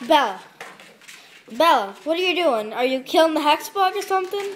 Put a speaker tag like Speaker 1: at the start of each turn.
Speaker 1: Bella. Bella, what are you doing? Are you killing the hex bug or something?